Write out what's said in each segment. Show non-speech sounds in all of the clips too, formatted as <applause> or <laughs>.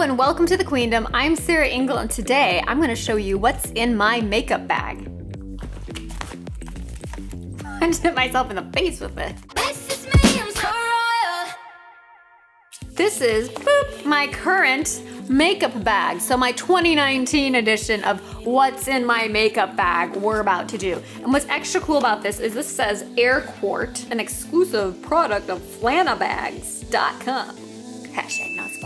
Hello and welcome to the Queendom. I'm Sarah Ingle and today I'm gonna show you what's in my makeup bag. <laughs> I just hit myself in the face with it. This is me, so. This is boop, my current makeup bag. So my 2019 edition of what's in my makeup bag we're about to do. And what's extra cool about this is this says Airquart, an exclusive product of flanabags.com. Hashtag not.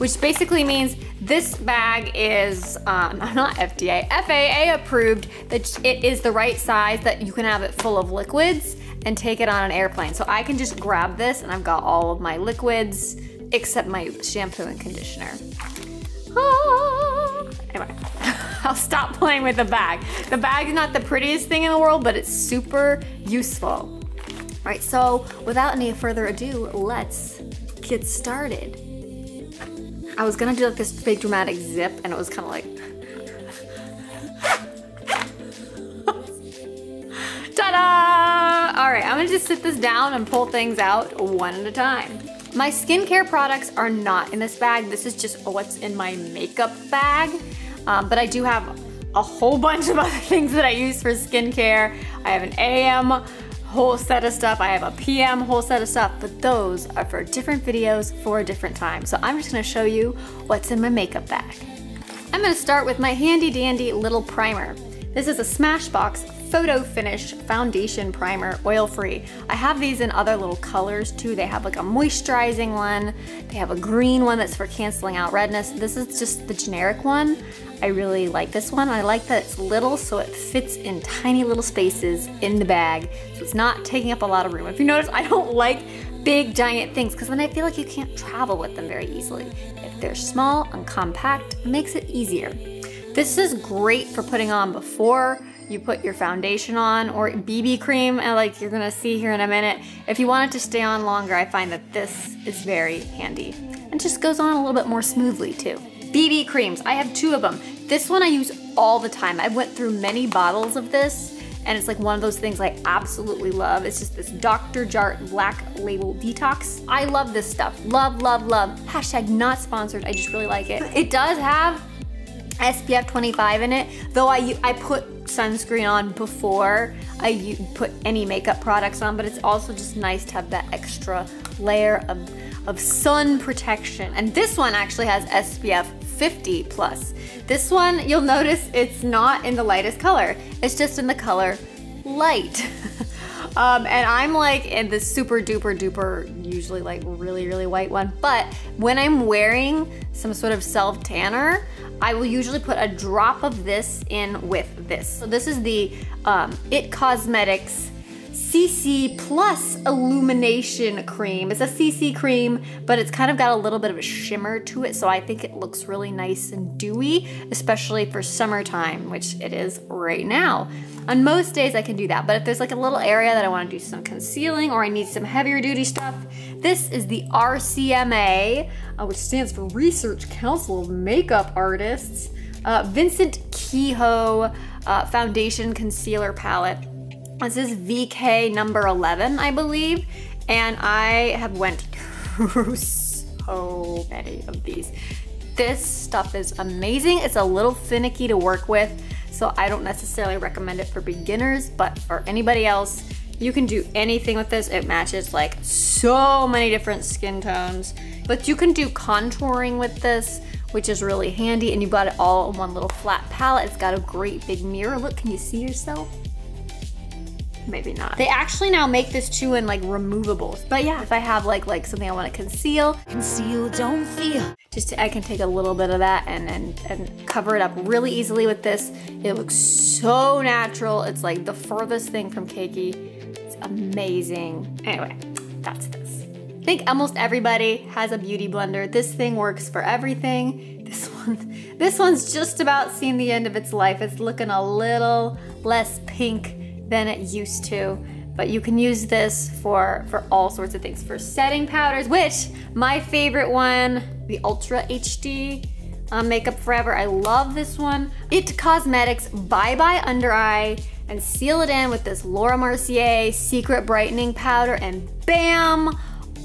Which basically means this bag is um, <laughs> not FDA, FAA approved that it is the right size that you can have it full of liquids and take it on an airplane. So I can just grab this and I've got all of my liquids except my shampoo and conditioner. Ah. Anyway, <laughs> I'll stop playing with the bag. The bag is not the prettiest thing in the world, but it's super useful. All right, so without any further ado, let's get started. I was gonna do like this big dramatic zip and it was kind of like, <laughs> ta-da! All right, I'm gonna just sit this down and pull things out one at a time. My skincare products are not in this bag. This is just what's in my makeup bag. Um, but I do have a whole <laughs> bunch of other things that I use for skincare. I have an AM whole set of stuff. I have a PM whole set of stuff, but those are for different videos for a different time. So I'm just gonna show you what's in my makeup bag. I'm gonna start with my handy dandy little primer. This is a Smashbox Photo Finish Foundation Primer, oil-free. I have these in other little colors too. They have like a moisturizing one. They have a green one that's for canceling out redness. This is just the generic one. I really like this one. I like that it's little so it fits in tiny little spaces in the bag. So it's not taking up a lot of room. If you notice, I don't like big giant things because then I feel like you can't travel with them very easily. If they're small and compact, it makes it easier. This is great for putting on before you put your foundation on or BB cream uh, like you're gonna see here in a minute. If you want it to stay on longer, I find that this is very handy and just goes on a little bit more smoothly too. BB creams, I have two of them. This one I use all the time. I went through many bottles of this and it's like one of those things I absolutely love. It's just this Dr. Jart Black Label Detox. I love this stuff. Love, love, love. Hashtag not sponsored. I just really like it. It does have SPF 25 in it, though I, I put sunscreen on before I put any makeup products on, but it's also just nice to have that extra layer of, of sun protection. And this one actually has SPF 50 plus. This one, you'll notice it's not in the lightest color. It's just in the color light. <laughs> um, and I'm like in the super duper duper, usually like really, really white one. But when I'm wearing some sort of self tanner, I will usually put a drop of this in with this. So this is the um, IT Cosmetics CC Plus Illumination Cream. It's a CC cream, but it's kind of got a little bit of a shimmer to it, so I think it looks really nice and dewy, especially for summertime, which it is right now. On most days I can do that, but if there's like a little area that I wanna do some concealing or I need some heavier duty stuff, this is the RCMA, uh, which stands for Research Council of Makeup Artists, uh, Vincent Kehoe uh, Foundation Concealer Palette. This is VK number 11, I believe, and I have went through <laughs> so many of these. This stuff is amazing. It's a little finicky to work with, so I don't necessarily recommend it for beginners, but for anybody else, you can do anything with this. It matches like so many different skin tones. But you can do contouring with this, which is really handy. And you've got it all in one little flat palette. It's got a great big mirror. Look, can you see yourself? Maybe not. They actually now make this too in like removables. But yeah, if I have like like something I want to conceal, conceal, don't feel. Just to, I can take a little bit of that and, and, and cover it up really easily with this. It looks so natural. It's like the furthest thing from cakey. It's amazing. Anyway, that's this. I think almost everybody has a beauty blender. This thing works for everything. This one, this one's just about seeing the end of its life. It's looking a little less pink than it used to. But you can use this for, for all sorts of things. For setting powders, which my favorite one, the Ultra HD um, Makeup Forever. I love this one. It Cosmetics Bye Bye Under Eye and seal it in with this Laura Mercier Secret Brightening Powder and bam,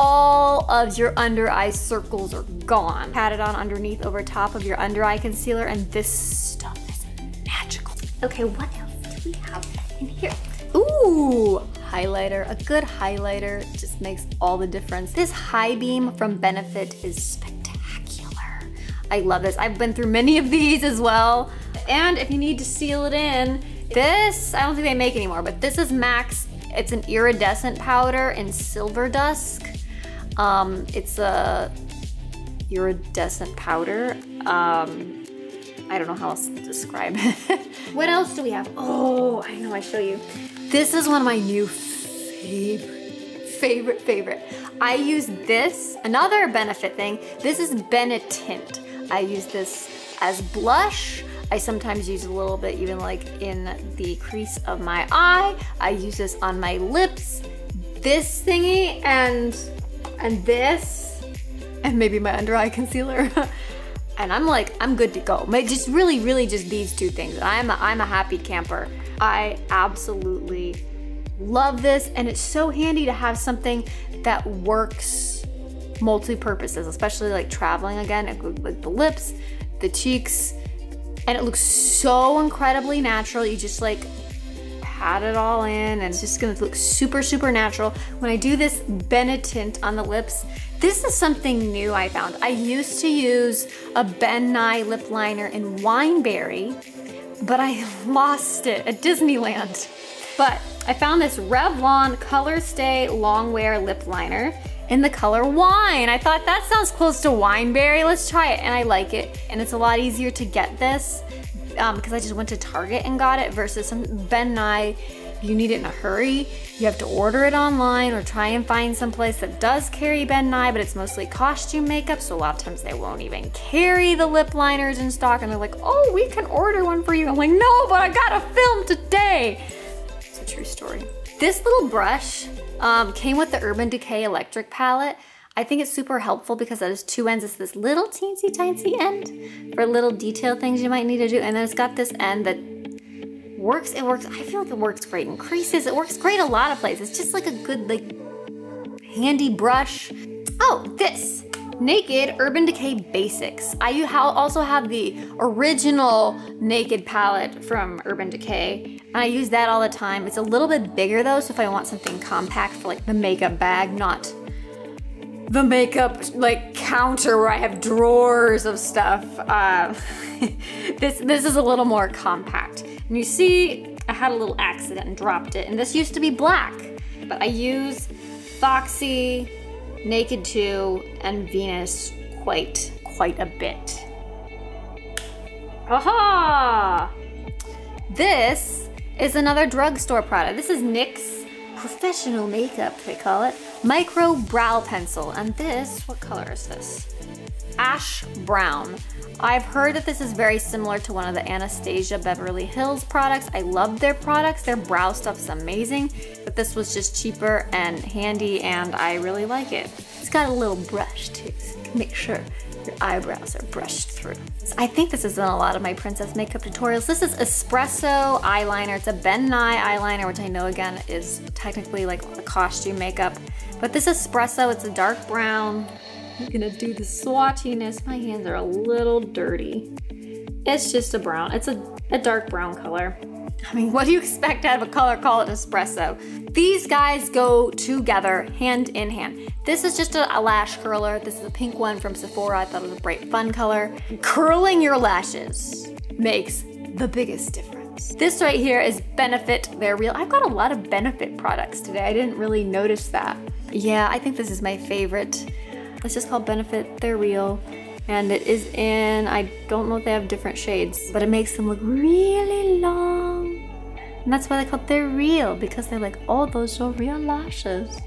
all of your under eye circles are gone. Pat it on underneath over top of your under eye concealer and this stuff is magical. Okay, what else do we have in here? Ooh, highlighter. A good highlighter just makes all the difference. This high beam from Benefit is spectacular. I love this. I've been through many of these as well. And if you need to seal it in, this, I don't think they make anymore, but this is Max. It's an iridescent powder in Silver Dusk. Um, it's a iridescent powder. Um, I don't know how else to describe it. <laughs> what else do we have? Oh, I know, I show you. This is one of my new favorite, favorite, favorite. I use this, another benefit thing. This is Benetint. I use this as blush. I sometimes use a little bit even like in the crease of my eye. I use this on my lips. This thingy and and this and maybe my under eye concealer. <laughs> and I'm like, I'm good to go. Just really, really just these two things. I'm a, I'm a happy camper. I absolutely love this and it's so handy to have something that works multi-purposes, especially like traveling again, like the lips, the cheeks, and it looks so incredibly natural. You just like pat it all in and it's just gonna look super, super natural. When I do this Benetint on the lips, this is something new I found. I used to use a Ben Nye lip liner in Wineberry, but I <laughs> lost it at Disneyland. But I found this Revlon Color Stay Longwear Lip Liner in the color wine. I thought that sounds close to wineberry. Let's try it. And I like it. And it's a lot easier to get this because um, I just went to Target and got it versus some Ben Nye. You need it in a hurry. You have to order it online or try and find some place that does carry Ben Nye, but it's mostly costume makeup. So a lot of times they won't even carry the lip liners in stock. And they're like, oh, we can order one for you. I'm like, no, but I gotta film today. It's a true story. This little brush um, came with the Urban Decay Electric Palette. I think it's super helpful because it has two ends. It's this little teensy tiny end for little detail things you might need to do. And then it's got this end that works. It works, I feel like it works great in creases. It works great a lot of places. It's just like a good, like, handy brush. Oh, this. Naked Urban Decay Basics. I also have the original Naked palette from Urban Decay, and I use that all the time. It's a little bit bigger though, so if I want something compact for like the makeup bag, not the makeup like counter where I have drawers of stuff. Uh, <laughs> this, this is a little more compact. And you see, I had a little accident and dropped it, and this used to be black, but I use Foxy, Naked 2, and Venus quite, quite a bit. Aha! This is another drugstore product. This is NYX Professional Makeup, they call it. Micro Brow Pencil. And this, what color is this? Ash Brown. I've heard that this is very similar to one of the Anastasia Beverly Hills products. I love their products. Their brow stuff is amazing, but this was just cheaper and handy and I really like it. It's got a little brush too, so make sure your eyebrows are brushed through. I think this is in a lot of my princess makeup tutorials. This is Espresso eyeliner. It's a Ben Nye eyeliner, which I know again is technically like a costume makeup. But this Espresso, it's a dark brown. I'm gonna do the swatchiness. My hands are a little dirty. It's just a brown, it's a, a dark brown color. I mean, what do you expect out of a color called espresso? These guys go together hand in hand. This is just a, a, lash curler. This is a pink one from Sephora. I thought it was a bright, fun color. Curling your lashes makes the biggest difference. This right here is Benefit They're Real. I've got a lot of Benefit products today. I didn't really notice that. Yeah, I think this is my favorite. It's just called Benefit They're Real and it is in, I don't know if they have different shades, but it makes them look really long. And that's why they call They're Real, because they're like, oh, those are real lashes.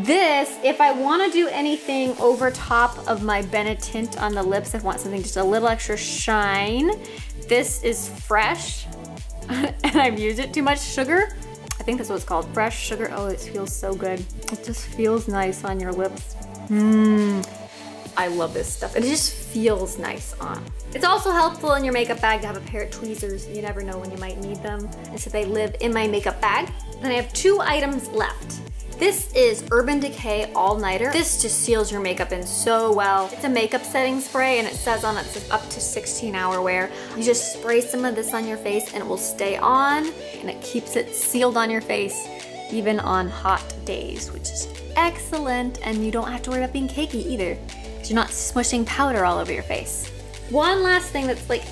This, if I want to do anything over top of my Benetint on the lips, I want something just a little extra shine. This is fresh, <laughs> and I've used it too much sugar. I think that's what it's called, fresh sugar. Oh, it feels so good. It just feels nice on your lips. Mmm. I love this stuff. It just feels nice on. It's also helpful in your makeup bag to have a pair of tweezers. You never know when you might need them. And so they live in my makeup bag. Then I have two items left. This is Urban Decay All Nighter. This just seals your makeup in so well. It's a makeup setting spray and it says on it says up to 16 hour wear. You just spray some of this on your face and it will stay on and it keeps it sealed on your face even on hot days, which is excellent. And you don't have to worry about being cakey either. You're not smushing powder all over your face. One last thing that's like,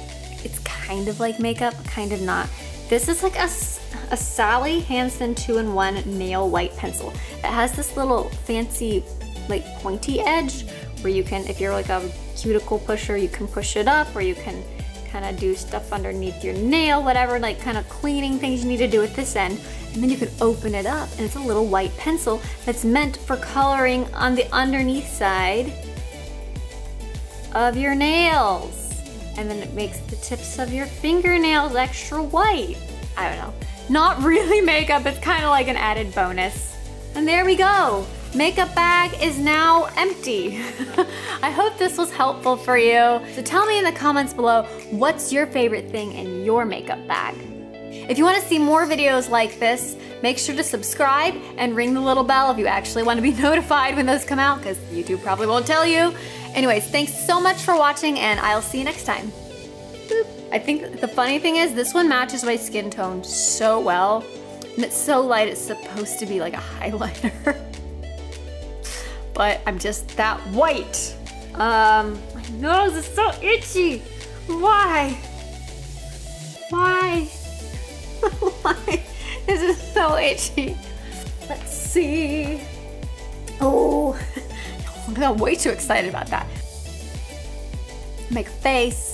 it's kind of like makeup, kind of not. This is like a a Sally Hansen 2-in-1 nail white pencil. It has this little fancy like pointy edge where you can, if you're like a cuticle pusher, you can push it up or you can kind of do stuff underneath your nail, whatever, like kind of cleaning things you need to do at this end. And then you can open it up and it's a little white pencil that's meant for coloring on the underneath side of your nails. And then it makes the tips of your fingernails extra white. I don't know. Not really <laughs> makeup, it's kind of like an added bonus. And there we go. Makeup bag is now empty. <laughs> I hope this was helpful for you. So tell me in the comments below, what's your favorite thing in your makeup bag? If you want to see more videos like this, make sure to subscribe and ring the little bell if you actually want to be <laughs> notified when those come out, because YouTube probably won't tell you. Anyways, thanks so much for watching, and I'll see you next time. I think the funny thing is this one matches my skin tone so well. And it's so light, it's supposed to be like a <laughs> highlighter. but I'm just that white. Um, my nose is so itchy. Why? Why? <laughs> Why? This is so itchy. Let's see. Oh, <laughs> I'm way too excited about that. Make a face.